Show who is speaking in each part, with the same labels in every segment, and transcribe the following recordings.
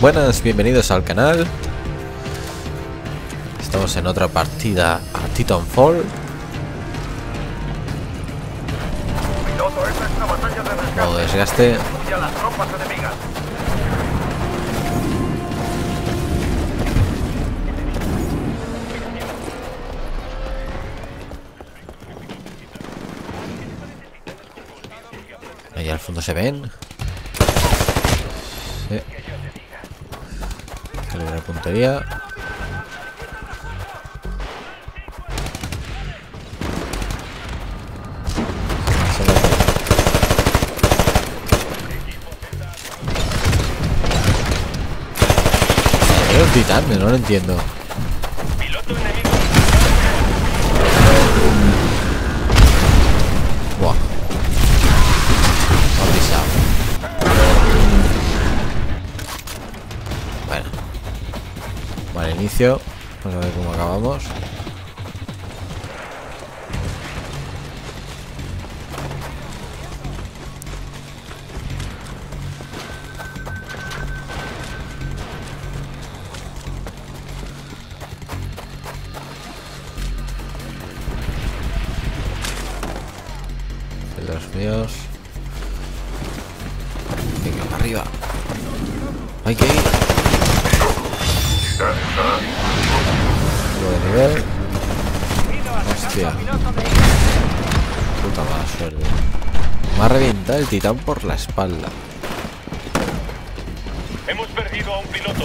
Speaker 1: Buenas, bienvenidos al canal. Estamos en otra partida a Titanfall.
Speaker 2: Piloto,
Speaker 1: desgaste. Ahí al fondo se ven. Sí. Puntería. Titán, no lo entiendo. Inicio. Vamos a ver cómo acabamos. Los míos. Venga, para arriba. Hay que ir. Subo de nivel. Hostia. Puta mala suerte. Me ha reventado el titán por la espalda.
Speaker 2: Hemos perdido a un. Piloto,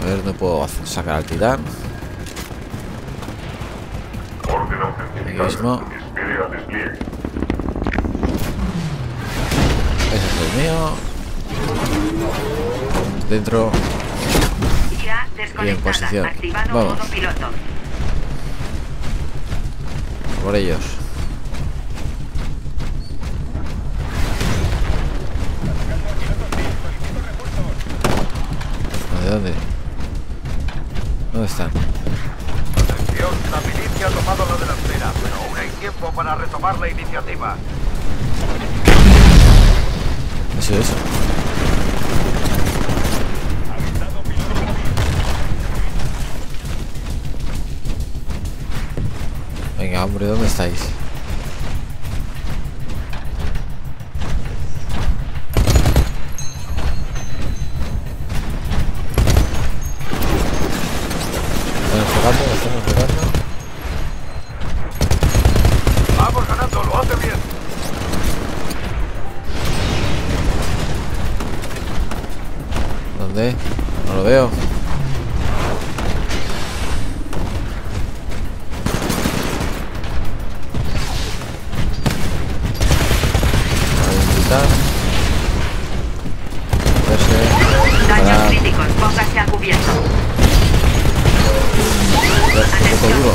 Speaker 1: A ver, no puedo sacar al titán.
Speaker 3: Orden.
Speaker 1: Mismo. Ese es el mío. Dentro.
Speaker 4: Ya desconectada.
Speaker 1: posición. Vamos. Por ellos. Dónde? ¿Dónde están?
Speaker 2: Atención, la milicia ha tomado la delantera, pero aún hay tiempo para retomar la iniciativa.
Speaker 1: ¿Qué ha sido eso? Venga, hombre, ¿dónde estáis?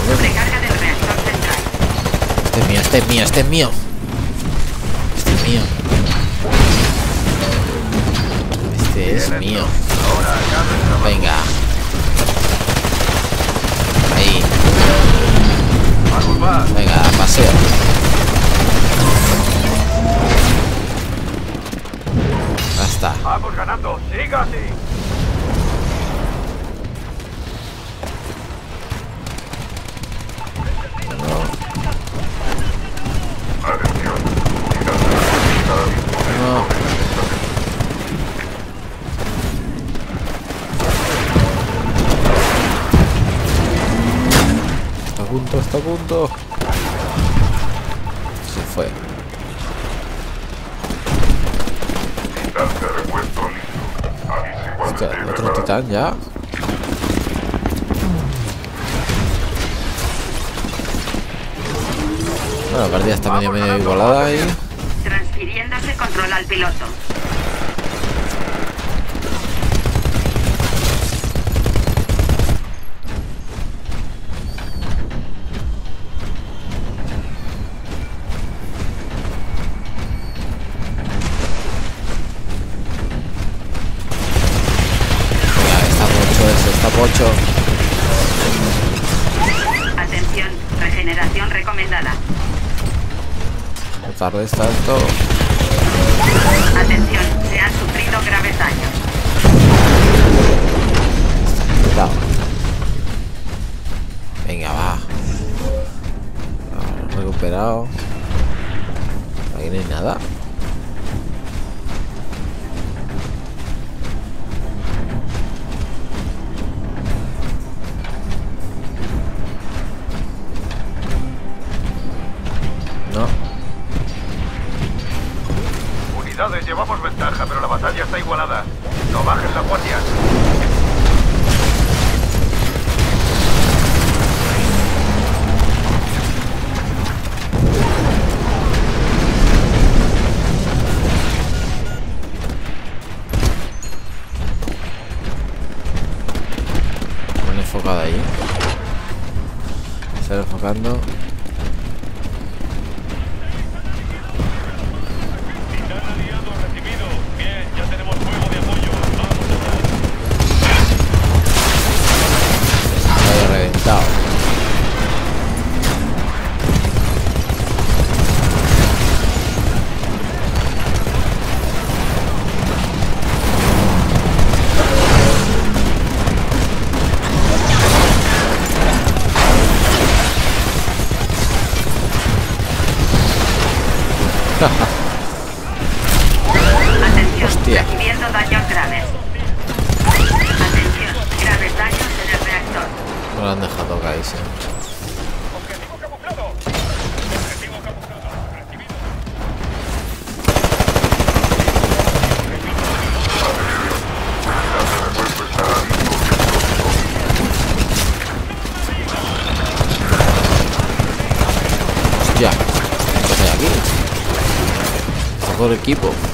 Speaker 4: Sobrecarga del reactor central.
Speaker 1: Este es mío, este es mío, este es mío. Este es mío. Venga. Ahí. Venga, paseo. Ya está.
Speaker 2: Vamos ganando, siga.
Speaker 1: punto, está a punto. Se fue. Hostia, otro titán ya. Bueno, la partida está medio medio igualada ahí.
Speaker 4: Transfiriéndose control al piloto. Regeneración recomendada.
Speaker 1: Tarde está esto.
Speaker 4: Atención, se han sufrido graves daños.
Speaker 1: Cuidado. Venga, va. Recuperado. Ahí no hay nada. disparando
Speaker 4: Atención,
Speaker 1: Hostia.
Speaker 4: recibiendo daños graves. Atención, graves daños en el reactor.
Speaker 1: No lo han dejado caerse. mejor equipo.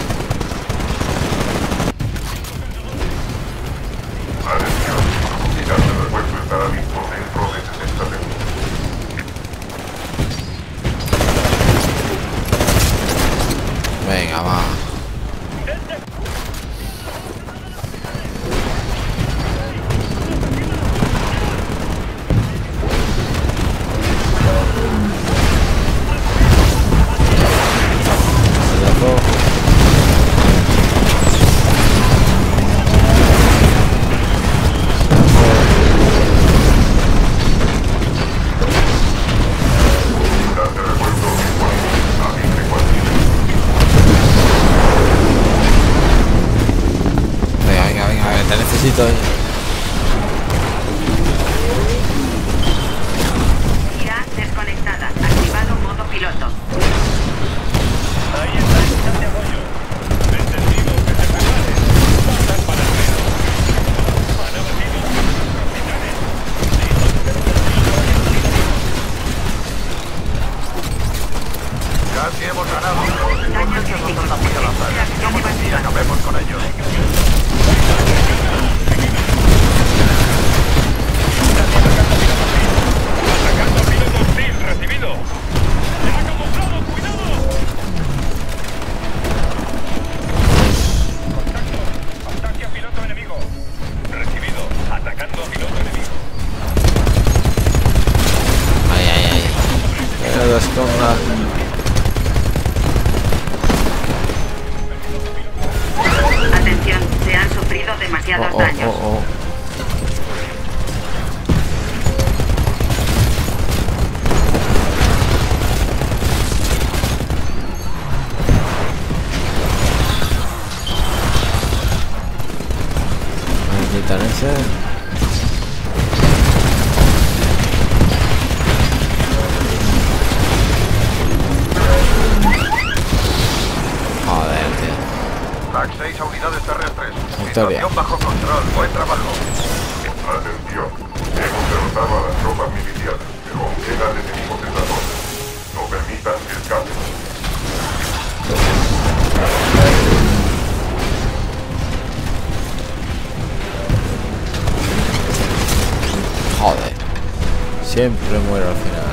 Speaker 3: Atención,
Speaker 1: se
Speaker 5: han
Speaker 4: sufrido demasiados daños.
Speaker 2: Seis unidades terrestres.
Speaker 1: Victoria.
Speaker 2: Situación bajo control. Buen trabajo.
Speaker 3: Atención, hemos derrotado a las tropas milicianas, pero aún quedan enemigos en la zona. No permitan que escapen.
Speaker 1: Joder. Siempre muero al final.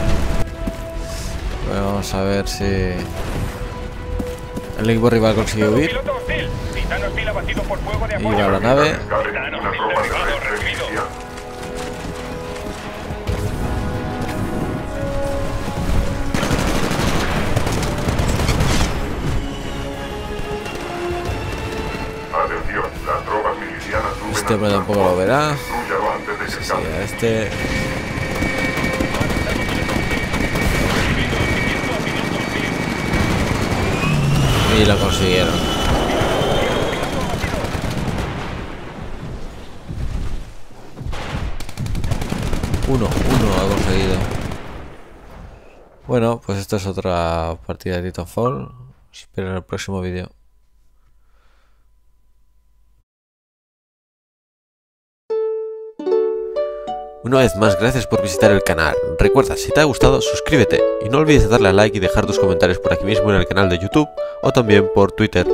Speaker 1: Bueno, vamos a ver si... El equipo rival consigue huir.
Speaker 5: Abatido por fuego de
Speaker 1: Y
Speaker 5: apoyo.
Speaker 1: la nave.
Speaker 3: Tropas milicianas suben
Speaker 1: Este hombre tampoco lo verá. Sí, a este... Y lo consiguieron. Uno, uno ha conseguido. Bueno, pues esta es otra partida de Titanfall. Os espero en el próximo vídeo. Una vez más, gracias por visitar el canal. Recuerda, si te ha gustado, suscríbete y no olvides darle a like y dejar tus comentarios por aquí mismo en el canal de YouTube o también por Twitter.